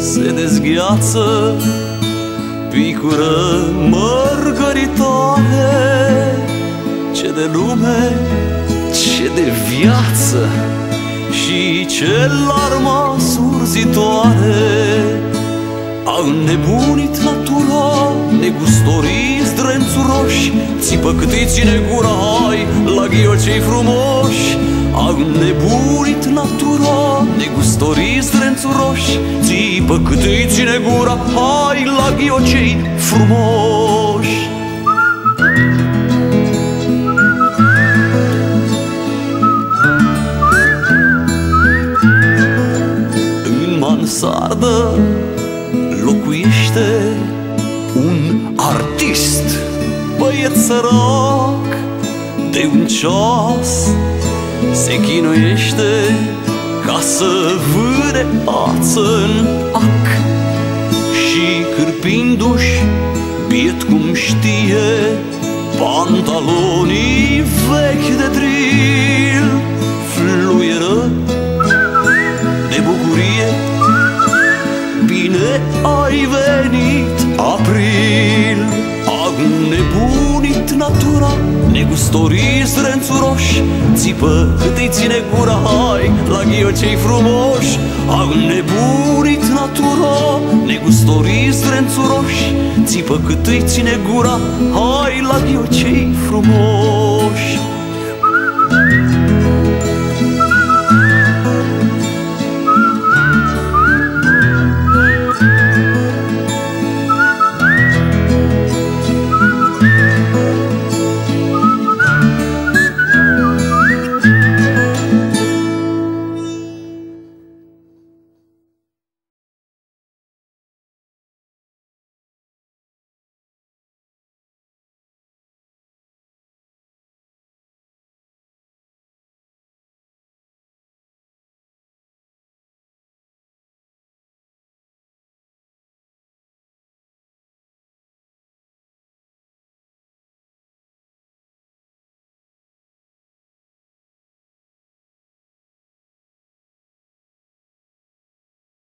se dezgheață Picură mărgăritoare. Ce de lume, ce de viață Și ce larma surzitoare. A înnebunit natura, negustorii zdrențuroși Țipă cât îi ține gura, hai, la ghiocei frumoși A înnebunit natura, negustoriți zdrențuroși Țipă cât îi ține gura, hai, la ghiocei frumoși. În mansardă locuiește un artist Băieț sărac de un ceas Se chinuiește ca să vâre ață în ac. Și cârpindu-și biet cum știe Pantalonii vechi de tril Fluieră de bucurie. Bine ai venit, april! A nebunit natura Negustorii zdrențuroși Țipă cât îi ține gura Hai la ghiocei frumoși A nebunit natura. Negustorii zdrențuroși Țipă cât îi ține gura Hai la ghiocei frumoși